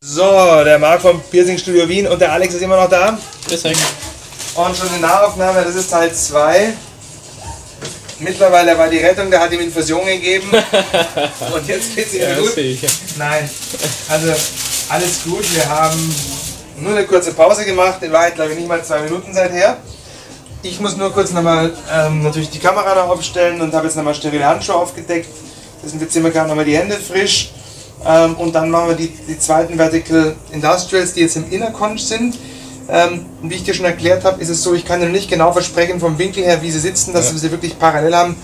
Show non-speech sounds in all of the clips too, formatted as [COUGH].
So, der Marc vom Piercing Studio Wien und der Alex ist immer noch da. Grüß euch. Und schon eine Nahaufnahme, das ist Teil 2. Mittlerweile war die Rettung, der hat ihm Infusion gegeben. [LAUGHS] und jetzt geht's ihm Ja, gut. Nein, also alles gut. Wir haben nur eine kurze Pause gemacht. In Wahrheit glaube ich nicht mal zwei Minuten seither. Ich muss nur kurz nochmal ähm, natürlich die Kamera noch aufstellen und habe jetzt nochmal sterile Handschuhe aufgedeckt. Das sind jetzt immer gerade nochmal die Hände frisch. Ähm, und dann machen wir die, die zweiten Vertical Industrials, die jetzt im Inner Conch sind. Ähm, und wie ich dir schon erklärt habe, ist es so, ich kann dir nicht genau versprechen vom Winkel her, wie sie sitzen, dass Ja. wir sie wirklich parallel haben.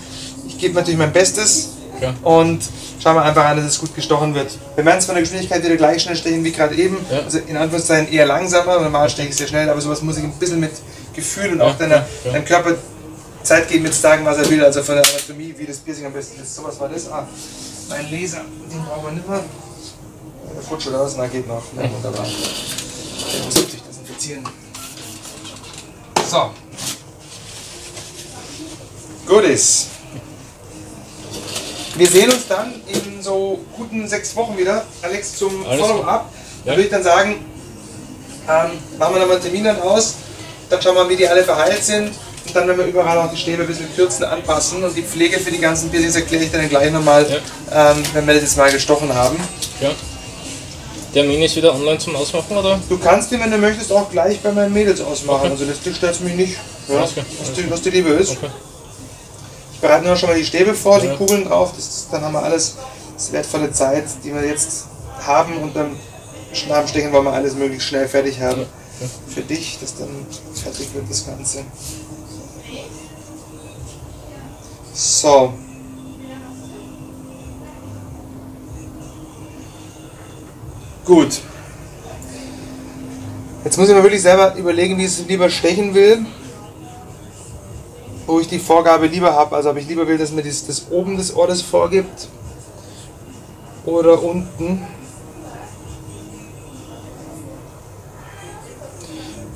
Ich gebe natürlich mein Bestes Ja. und schauen wir einfach an, dass es gut gestochen wird. Wir werden es von der Geschwindigkeit wieder gleich schnell stechen wie gerade eben. Ja. Also in Anführungszeichen eher langsamer, normal steche ich sehr schnell, aber sowas muss ich ein bisschen mit Gefühl und auch deiner, deinem Körper Zeit geben, mit zu sagen, was er will. Also von der Anatomie, wie das Piercing am besten ist. Sowas war das. Ah, mein Laser, den brauchen wir nicht mehr. Der Futsch oder was? Na, geht noch. Ja, wunderbar. Der muss sich desinfizieren. So. Gut ist. Wir sehen uns dann in so guten sechs Wochen wieder, Alex, zum Follow-up. Da würde ich dann sagen, ähm, machen wir nochmal einen Termin dann aus, dann schauen wir, wie die alle verheilt sind und dann werden wir überall auch die Stäbe ein bisschen kürzen, anpassen und die Pflege für die ganzen Piercings erkläre ich dann gleich nochmal, ähm, wenn wir das jetzt mal gestochen haben. Ja. Termin ist wieder online zum Ausmachen, oder? Du kannst den, wenn du möchtest, auch gleich bei meinen Mädels ausmachen. Okay. Also das stört mich nicht. Ja, was, dir, was dir lieber ist. Okay. Ich bereite nur schon mal die Stäbe vor, die Ja. Kugeln drauf. Das, dann haben wir alles, das ist wertvolle Zeit, die wir jetzt haben. Und dann Schnabenstechen wollen wir alles möglichst schnell fertig haben. Ja, ja. Für dich, dass dann fertig wird das Ganze. So. Gut. Jetzt muss ich mir wirklich selber überlegen, wie ich es lieber stechen will. Wo ich die Vorgabe lieber habe. Also ob ich lieber will, dass mir das, das oben des Ortes vorgibt. Oder unten.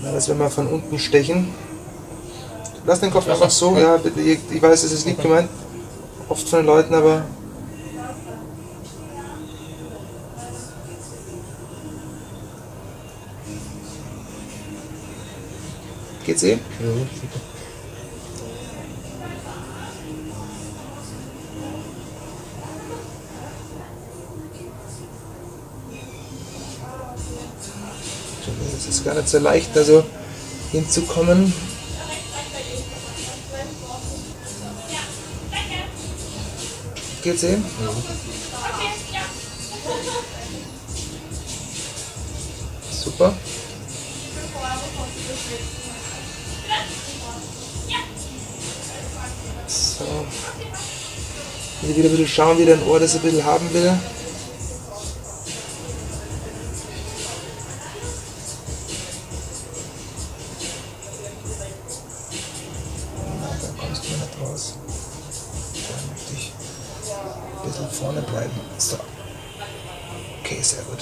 Na, das werden wir von unten stechen. Lass den Kopf einfach so. Ja, bitte. Ich weiß, es ist lieb gemeint. Oft von den Leuten, aber. Geht's eh? Ja, super. Es ist gar nicht so leicht, da so hinzukommen. Geht's eh? Super. So. Wieder ein bisschen schauen, wie dein Ohr das ein bisschen haben will. Gut.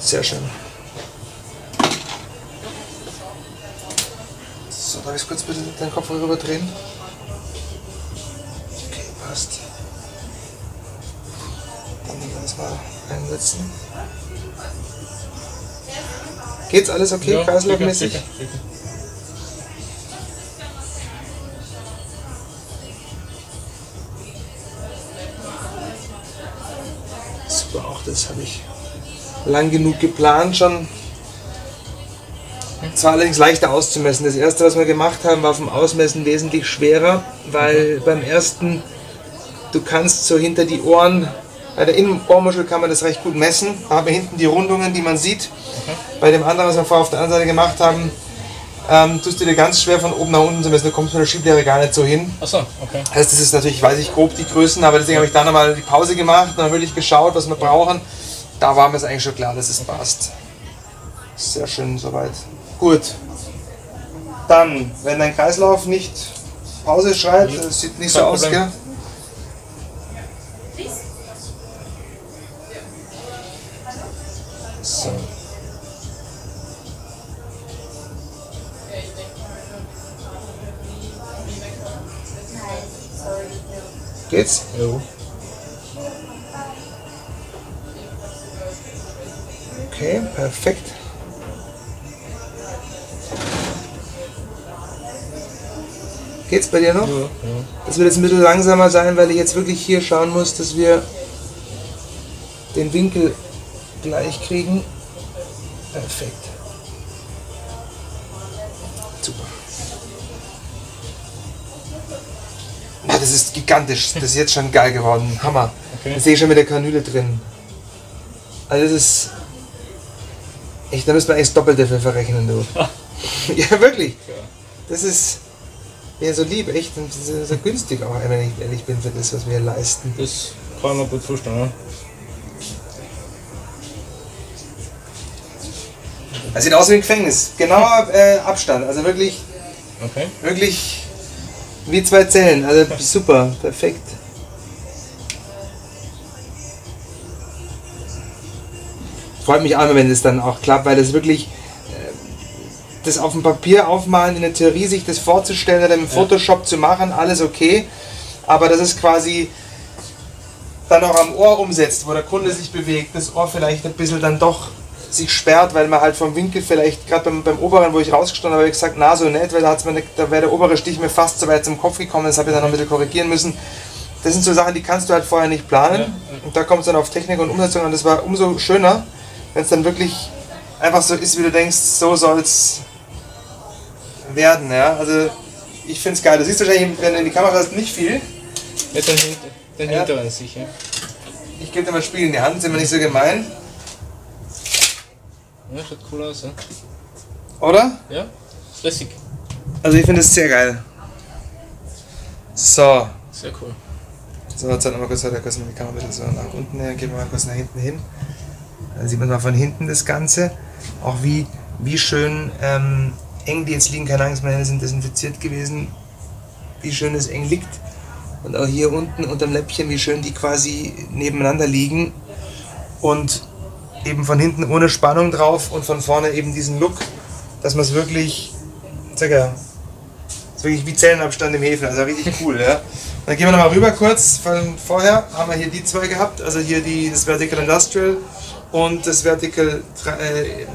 Sehr schön. So, darf ich kurz bitte deinen Kopf rüber drehen? Okay, passt. Dann das mal einsetzen. Geht's alles okay, Ja, kreislaufmäßig? Super, auch das habe ich lang genug geplant schon. Zwar allerdings leichter auszumessen. Das erste, was wir gemacht haben, war vom Ausmessen wesentlich schwerer, weil beim ersten, du kannst so hinter die Ohren, bei der Innenohrmuschel kann man das recht gut messen. Wir hinten die Rundungen, die man sieht. Bei dem anderen, was wir vorher auf der anderen Seite gemacht haben, ähm, tust du dir ganz schwer von oben nach unten zu messen. Du kommst mit der Schieblehre gar nicht so hin. Achso, okay. Heißt, das ist natürlich, weiß ich grob die Größen, aber deswegen habe ich dann nochmal die Pause gemacht und dann wirklich geschaut, was wir brauchen. Da war mir es eigentlich schon klar, dass es passt. Sehr schön soweit. Gut. Dann, wenn dein Kreislauf nicht Pause schreit, Ja, das sieht nicht so kein aus, Problem. gell? Geht's? Jo. Okay, perfekt. Geht's bei dir noch? Ja, ja. Das wird jetzt ein bisschen langsamer sein, weil ich jetzt wirklich hier schauen muss, dass wir den Winkel gleich kriegen. Perfekt. Gigantisch. Das ist jetzt schon geil geworden. Hammer. Okay. Ich sehe schon mit der Kanüle drin. Also das ist. Echt, da müssen wir echt das Doppelte für verrechnen, du. ja, [LAUGHS] wirklich. Das ist. Ja, so lieb, echt. Und so, so günstig auch, wenn ich ehrlich bin, für das, was wir hier leisten. Das kann ich mir gut vorstellen. Ja. Das sieht aus wie ein Gefängnis. Genauer äh, Abstand. Also wirklich, Okay. wirklich wie zwei Zellen. Also super, perfekt. Freut mich auch immer, wenn es dann auch klappt, weil das wirklich äh, das auf dem Papier aufmalen, in der Theorie sich das vorzustellen oder im Photoshop zu machen, alles okay. Aber das ist quasi dann auch am Ohr umsetzt, wo der Kunde sich bewegt, das Ohr vielleicht ein bisschen dann doch sich sperrt, weil man halt vom Winkel vielleicht, gerade beim, beim oberen, wo ich rausgestanden habe, habe ich gesagt, na so nicht, weil da, hat's mir nicht, da wäre der obere Stich mir fast zu weit zum Kopf gekommen, das habe ich dann noch ein bisschen korrigieren müssen. Das sind so Sachen, die kannst du halt vorher nicht planen. Und da kommt es dann auf Technik und Umsetzung und das war umso schöner, wenn es dann wirklich einfach so ist, wie du denkst, so soll es werden. Ja? Also ich finde es geil. Du siehst wahrscheinlich, wenn du in die Kamera hast, nicht viel. Ja, den, Hin- den Ja. hinteren sicher. Ich gebe dir mal das Spiel in die Hand, sind wir nicht so gemein. Ja, schaut cool aus. Ja, Oder? ja lässig. Also ich finde es sehr geil. So. Sehr cool. So, jetzt halt mal kurz, halt kurz mal die Kamera ein bisschen so nach unten her, gehen wir mal kurz nach hinten hin. Dann sieht man mal von hinten das Ganze. Auch wie, wie schön ähm, eng die jetzt liegen, keine Angst, meine Hände sind desinfiziert gewesen. Wie schön es eng liegt. Und auch hier unten unterm Läppchen, wie schön die quasi nebeneinander liegen. Und eben von hinten ohne Spannung drauf und von vorne eben diesen Look, dass man es wirklich, sag ja, ist wirklich wie Zellenabstand im Hefen, also richtig cool, ja. Dann gehen wir nochmal rüber kurz, von vorher haben wir hier die zwei gehabt, also hier die, das Vertical Industrial und das Vertical Tra äh,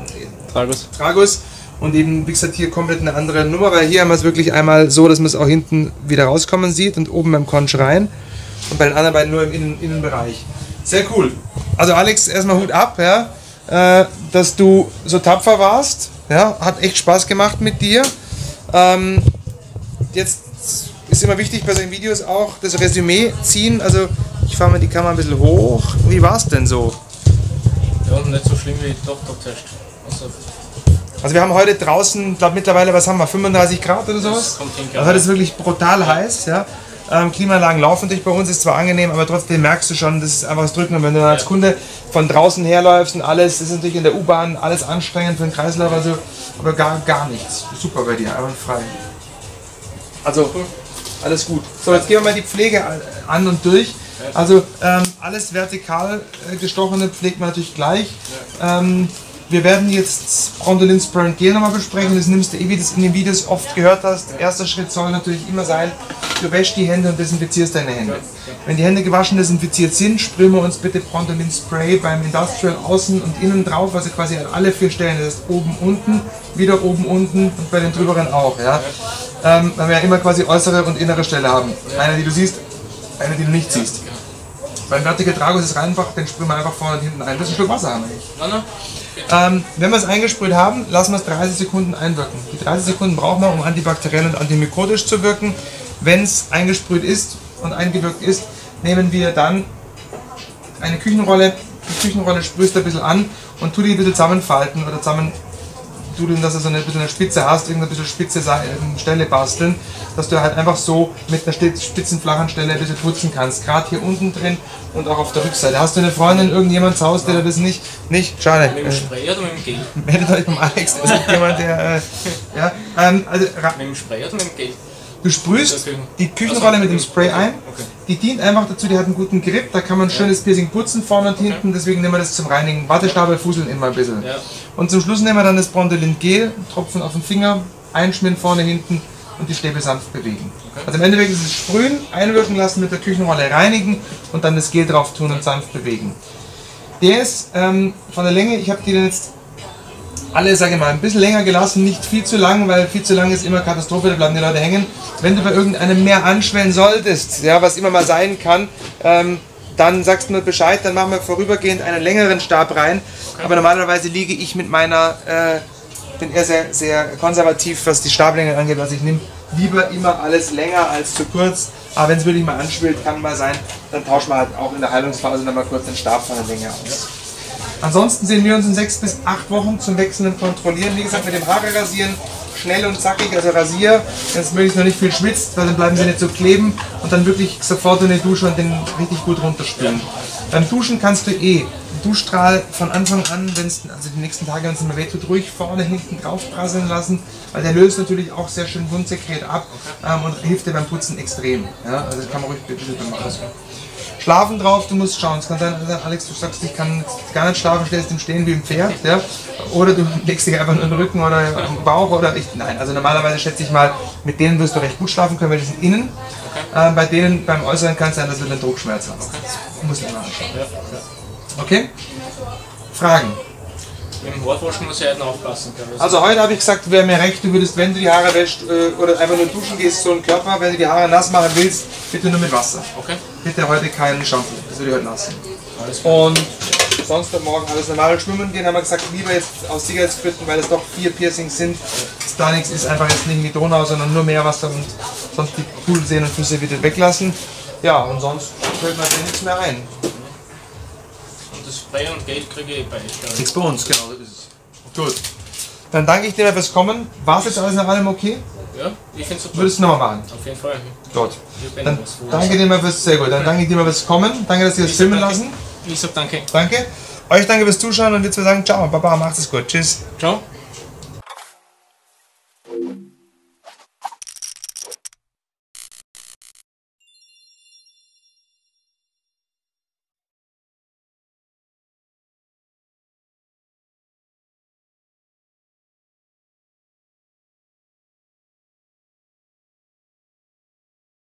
Tragus. Tragus und eben, wie gesagt, hier komplett eine andere Nummer, weil hier haben wir es wirklich einmal so, dass man es auch hinten wieder rauskommen sieht und oben beim Conch rein und bei den anderen beiden nur im Innen Innenbereich. Sehr cool. Also Alex, erstmal Hut ab, ja, äh, dass du so tapfer warst, ja, hat echt Spaß gemacht mit dir. Ähm, jetzt ist immer wichtig bei solchen Videos auch das Resümee ziehen, also ich fahre mal die Kamera ein bisschen hoch. Wie war es denn so? Ja, nicht so schlimm wie zuerst. Also, Also wir haben heute draußen, glaube mittlerweile, was haben wir, 35 Grad oder sowas? das kommt hin, Also heute ist wirklich brutal heiß, ja. Ähm, Klimaanlagen laufen natürlich bei uns, ist zwar angenehm, aber trotzdem merkst du schon, das ist einfach das Drücken. Und wenn du dann als Kunde von draußen herläufst und alles, das ist natürlich in der U-Bahn alles anstrengend für den Kreislauf, also, aber gar, gar nichts. Super bei dir, einfach frei. Also, alles gut. So, jetzt gehen wir mal die Pflege an und durch. Also, ähm, alles vertikal äh, gestochene pflegt man natürlich gleich. Ähm, wir werden jetzt Brondolin Spray and Gel nochmal besprechen. Das nimmst du eh, wie du es in den Videos oft gehört hast. Erster Schritt soll natürlich immer sein, du wäschst die Hände und desinfizierst deine Hände. Wenn die Hände gewaschen desinfiziert sind, sprühen wir uns bitte Brondolin Spray beim Industrial außen und innen drauf, also quasi an alle vier Stellen. Das ist oben, unten, wieder oben, unten und bei den drüberen auch. Ja? Ähm, weil wir ja immer quasi äußere und innere Stelle haben. Eine, die du siehst, eine, die du nicht siehst. Beim Vertical Tragus ist es einfach, den sprühen wir einfach vorne und hinten ein. Das ist ein Stück Wasser haben wir. Ähm, wenn wir es eingesprüht haben, lassen wir es 30 Sekunden einwirken. Die 30 Sekunden brauchen wir, um antibakteriell und antimykrotisch zu wirken. Wenn es eingesprüht ist und eingewirkt ist, nehmen wir dann eine Küchenrolle. Die Küchenrolle sprühst du ein bisschen an und tu die ein bisschen zusammenfalten oder zusammen dudeln, dass du so eine bisschen eine Spitze hast, irgendeine bisschen spitze ähm, Stelle basteln, dass du halt einfach so mit einer spitzen, flachen Stelle ein bisschen putzen kannst. Gerade hier unten drin und auch auf der Rückseite. Hast du eine Freundin, irgendjemand zu Hause, der das nicht? Nicht? Schade. Mit Äh, dem Spray oder mit dem Gel? [LAUGHS] meldet euch beim Alex, das ist jemand, der. Äh, ja, ähm, also, Mit dem Spray oder mit dem Gel? Du sprühst die Küchenrolle Also, mit dem Spray ein. Die dient einfach dazu, die hat einen guten Grip, da kann man schönes Piercing putzen vorne und hinten, deswegen nehmen wir das zum Reinigen. Wattestäbe fuseln immer ein bisschen. Und zum Schluss nehmen wir dann das Brondelin Gel, Tropfen auf den Finger, einschmieren vorne, hinten und die Stäbe sanft bewegen. Also im Endeffekt ist es sprühen, einwirken lassen, mit der Küchenrolle reinigen und dann das Gel drauf tun und sanft bewegen. Der ist ähm, von der Länge, ich habe die jetzt alle, sage ich mal, ein bisschen länger gelassen, nicht viel zu lang, weil viel zu lang ist immer Katastrophe, da bleiben die Leute hängen. Wenn du bei irgendeinem mehr anschwellen solltest, ja, was immer mal sein kann, ähm, dann sagst du mir Bescheid, dann machen wir vorübergehend einen längeren Stab rein. Aber normalerweise liege ich mit meiner, äh, bin eher sehr, sehr konservativ, was die Stablänge angeht, was ich nehme. Lieber immer alles länger als zu kurz. Aber wenn es wirklich mal anschwillt, kann mal sein, dann tauschen wir halt auch in der Heilungsphase dann mal kurz den Stab von der Länge aus. Ansonsten sehen wir uns in sechs bis acht Wochen zum Wechseln und Kontrollieren. Wie gesagt, mit dem Haare rasieren, schnell und zackig, also Rasier, wenn es möglichst noch nicht viel schwitzt, weil dann bleiben sie nicht so kleben und dann wirklich sofort in die Dusche und den richtig gut runterspülen. Beim Duschen kannst du eh Duschstrahl von Anfang an, wenn es also die nächsten Tage, nicht mehr wehtut, ruhig vorne, hinten drauf prasseln lassen, weil der löst natürlich auch sehr schön Wundsekret ab ähm, und hilft dir beim Putzen extrem. Ja? Also das kann man ruhig ein bisschen machen. Schlafen drauf, du musst schauen. Es kann sein, Alex, du sagst, ich kann gar nicht schlafen, stellst im Stehen wie im Pferd. Ja? Oder du [LAUGHS] legst dich einfach nur in den Rücken oder am Bauch oder ich. Nein, also normalerweise schätze ich mal, mit denen wirst du recht gut schlafen können, weil die sind innen. Okay. Äh, bei denen beim Äußeren kann es sein, dass du einen Druckschmerz hast. Okay. Muss ich mal anschauen. Okay? Fragen? Mit dem Haarwaschen muss ich halt aufpassen. Also heute habe ich gesagt, wäre mir recht, du würdest, wenn du die Haare wäschst äh, oder einfach nur duschen gehst, so einen Körper, wenn du die Haare nass machen willst, bitte nur mit Wasser. Okay. Bitte heute keinen Shampoo, das würde ich heute nass Und sonst am Morgen alles normal schwimmen gehen, haben wir gesagt, lieber jetzt aus Sicherheitsgründen, weil es doch vier Piercings sind, nichts ist, einfach jetzt nicht die Donau, sondern nur Meerwasser und sonst die Poolseen und Füße wieder weglassen. Ja, und sonst fällt mir nichts mehr ein. Spray und Geld kriege ich bei euch. Nichts bei uns, genau, so ist es. Gut. Dann danke ich dir fürs Kommen. War es jetzt alles nach allem okay? Ja, ich finde es super. Würdest du nochmal machen? Auf jeden Fall. Gut. Dann danke dir mal fürs, sehr gut. Dann danke ich dir mal fürs Kommen. Danke, dass ihr das filmen danke. lassen. Ich sag danke. Danke. Euch danke fürs Zuschauen und wir zwei sagen Ciao. Baba, macht es gut. Tschüss. Ciao.